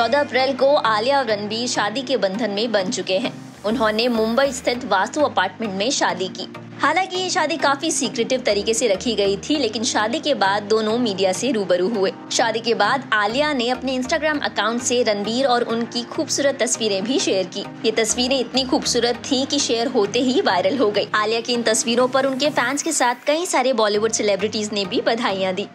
चौदह अप्रैल को आलिया और रणबीर शादी के बंधन में बन चुके हैं। उन्होंने मुंबई स्थित वास्तु अपार्टमेंट में शादी की। हालाँकि ये शादी काफ़ी सीक्रेटिव तरीके से रखी गई थी, लेकिन शादी के बाद दोनों मीडिया से रूबरू हुए। शादी के बाद आलिया ने अपने इंस्टाग्राम अकाउंट से रणबीर और उनकी खूबसूरत तस्वीरें भी शेयर की। ये तस्वीरें इतनी खूबसूरत थी कि शेयर होते ही वायरल हो गई। आलिया की इन तस्वीरों पर उनके फैंस के साथ कई सारे बॉलीवुड सेलिब्रिटीज ने भी बधाइयाँ दी।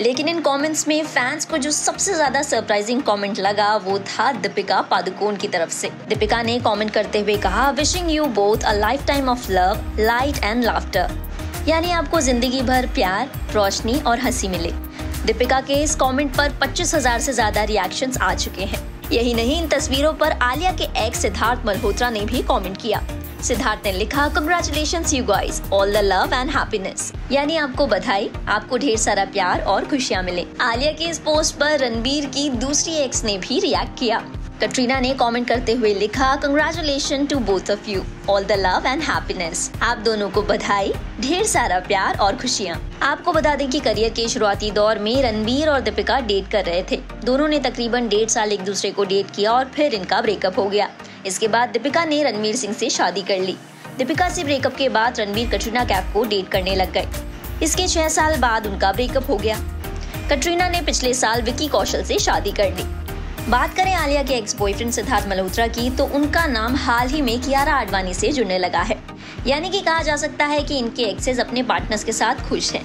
लेकिन इन कमेंट्स में फैंस को जो सबसे ज़्यादा सरप्राइजिंग कमेंट लगा, वो था दीपिका पादुकोण की तरफ़ से। दीपिका ने कमेंट करते हुए कहा wishing you both a lifetime of love light and laughter यानी आपको ज़िंदगी भर प्यार, रोशनी और हँसी मिले। दीपिका के इस कमेंट पर पच्चीस हज़ार से ज़्यादा रिएक्शंस आ चुके हैं। यही नहीं, इन तस्वीरों पर आलिया के एक्स सिद्धार्थ मल्होत्रा ने भी कमेंट किया। सिद्धार्थ ने लिखा congratulation you guys all the love and happiness यानी आपको बधाई, आपको ढेर सारा प्यार और खुशियाँ मिले। आलिया के इस पोस्ट पर रणबीर की दूसरी एक्स ने भी रिएक्ट किया। कटरीना ने कमेंट करते हुए लिखा congratulation to both of you all the love and happiness आप दोनों को बधाई, ढेर सारा प्यार और खुशियाँ। आपको बता दें कि करियर के शुरुआती दौर में रणबीर और दीपिका डेट कर रहे थे। दोनों ने तकरीबन डेढ़ साल एक दूसरे को डेट किया और फिर इनका ब्रेकअप हो गया। इसके बाद दीपिका ने रणवीर सिंह से शादी कर ली। दीपिका से ब्रेकअप के बाद रणवीर कटरीना कैफ को डेट करने लग गए। इसके छह साल बाद उनका ब्रेकअप हो गया। कटरीना ने पिछले साल विकी कौशल से शादी कर ली। बात करें आलिया के एक्स बॉयफ्रेंड सिद्धार्थ मल्होत्रा की तो उनका नाम हाल ही में कियारा आडवाणी से जुड़ने लगा है। यानी कि कहा जा सकता है कि इनके एक्सेस अपने पार्टनर्स के साथ खुश हैं।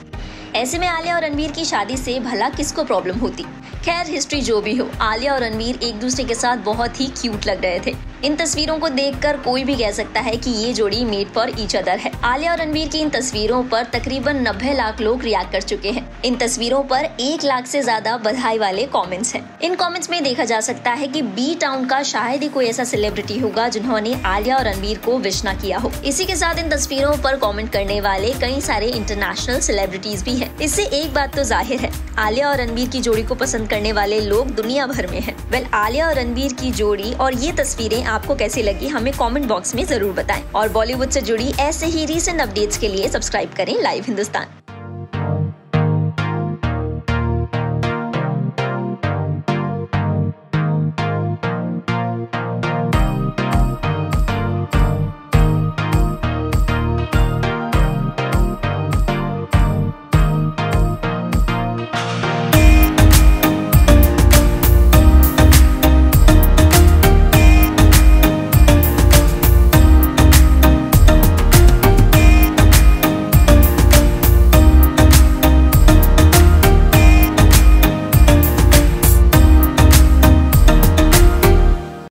ऐसे में आलिया और रणवीर की शादी से भला किसको प्रॉब्लम होती? खैर हिस्ट्री जो भी हो, आलिया और रणवीर एक दूसरे के साथ बहुत ही क्यूट लग रहे थे। इन तस्वीरों को देखकर कोई भी कह सकता है कि ये जोड़ी मेड फॉर ईच अदर है। आलिया और रणवीर की इन तस्वीरों पर तकरीबन नब्बे लाख लोग रिएक्ट कर चुके हैं। इन तस्वीरों पर एक लाख से ज़्यादा बधाई वाले कमेंट्स हैं। इन कमेंट्स में देखा जा सकता है कि बी टाउन का शायद ही कोई ऐसा सेलिब्रिटी होगा जिन्होंने आलिया और रणवीर को विश न किया हो। इसी के साथ इन तस्वीरों पर कॉमेंट करने वाले कई सारे इंटरनेशनल सेलिब्रिटीज भी है। इससे एक बात तो ज़ाहिर है, आलिया और रणबीर की जोड़ी को पसंद करने वाले लोग दुनिया भर में हैं। वेल आलिया और रणबीर की जोड़ी और ये तस्वीरें आपको कैसी लगी हमें कॉमेंट बॉक्स में ज़रूर बताएँ। और बॉलीवुड से जुड़ी ऐसे ही रिसेंट अपडेट्स के लिए सब्सक्राइब करें लाइव हिंदुस्तान